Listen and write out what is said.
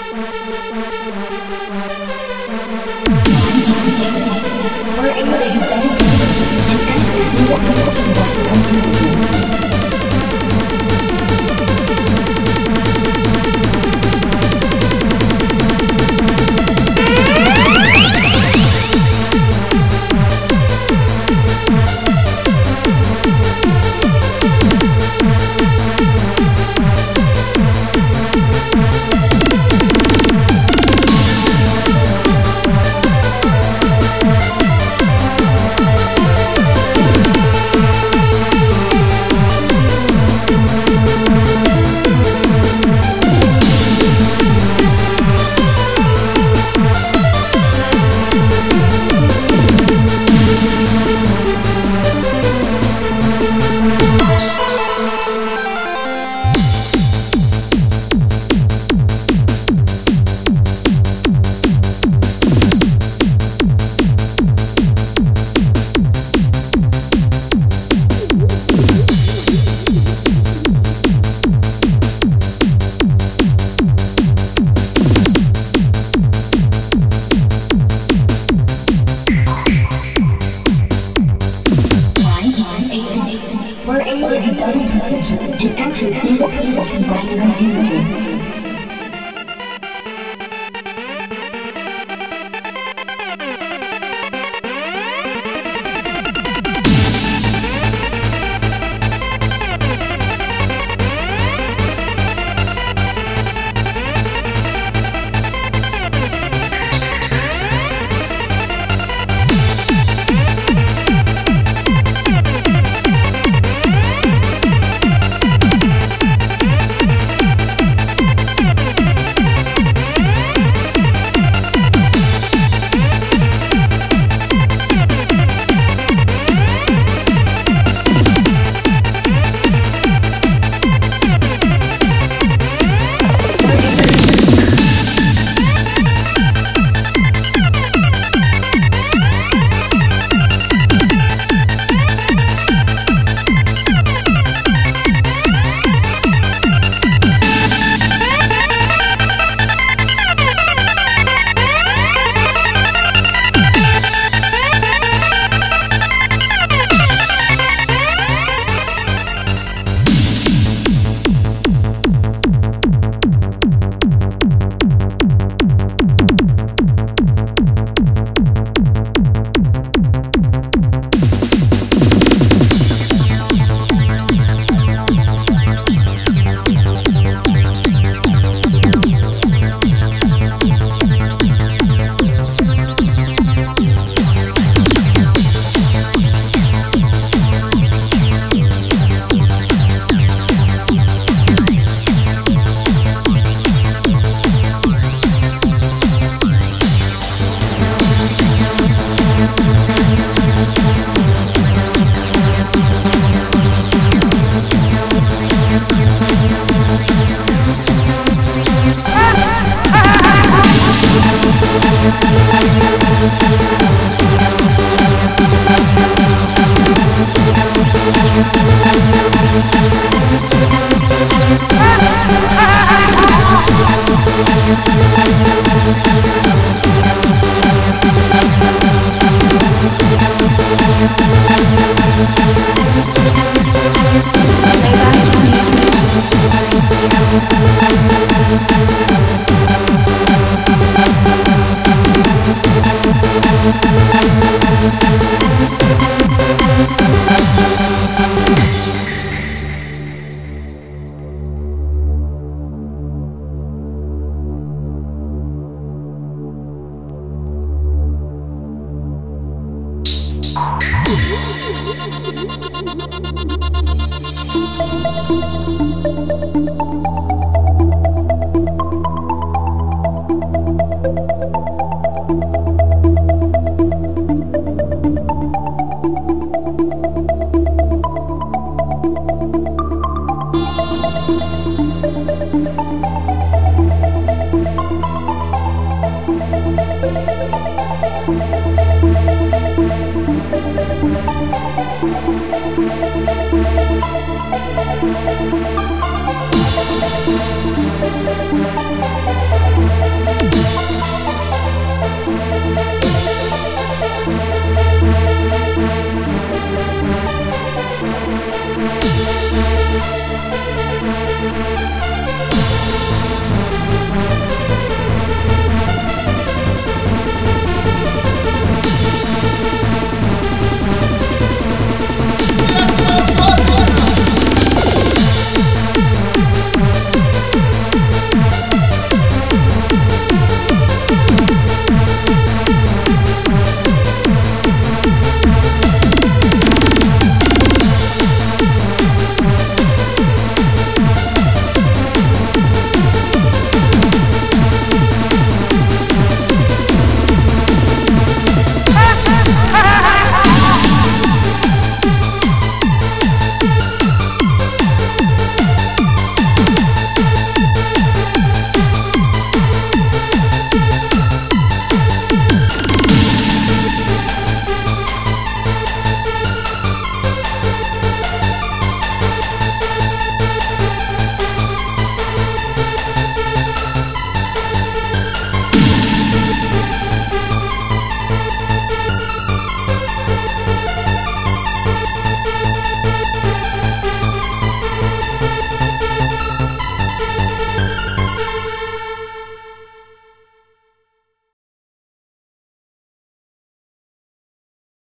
Our aim is dedicated and emphasis on what is possible. Please exit session by using Thank you. Thank you.